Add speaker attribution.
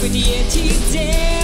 Speaker 1: With the he did.